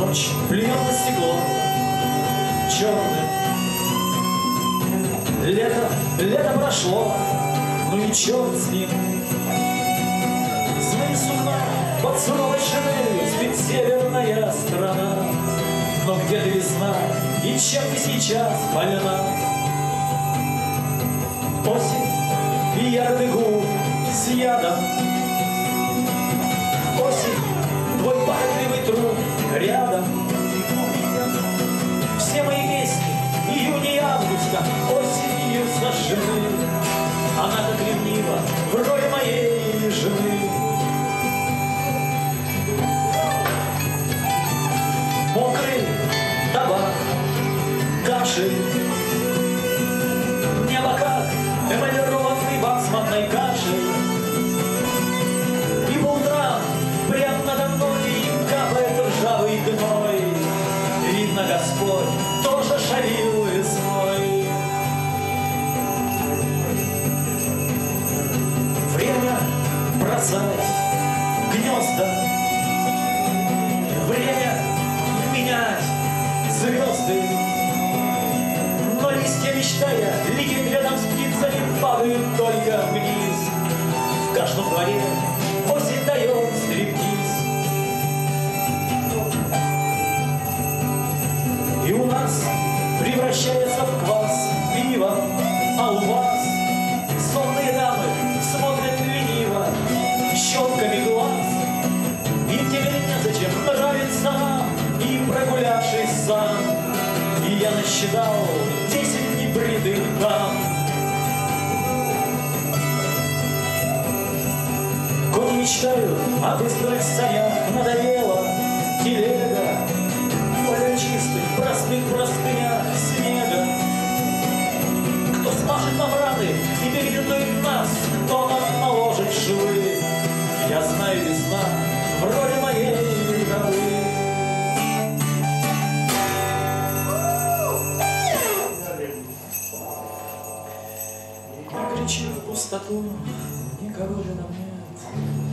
Ночь плюет на стекло черным. Лето, лето прошло, ну и черт с ним. Сны сукна под суровой шинелью спит северная страна. Но где ты весна, и чем ты сейчас больна? Осень и ягоды губ с ядом. Твой бархатливый труп рядом. Все мои песни июня и августа осенью сожжены. Она так ревнива в роли моей жены. Мокрый табак, кашель, Господь тоже шалил весной. Время бросать гнезда. Время менять звезды. Но листья мечтая летит рядом с птицами, падают только вниз. В каждом дворе нас превращается в квас пиво, а у вас сонные дамы смотрят лениво щелками глаз. Им теперь незачем нравится и прогулявшись сам. И я насчитал десять небритых дам. Кони мечтают о быстрых санях, надоело перебинтует нас, кто нам наложит швы. Я знаю весна в роли моей вдовы. Я кричу в пустоту, никого рядом нет.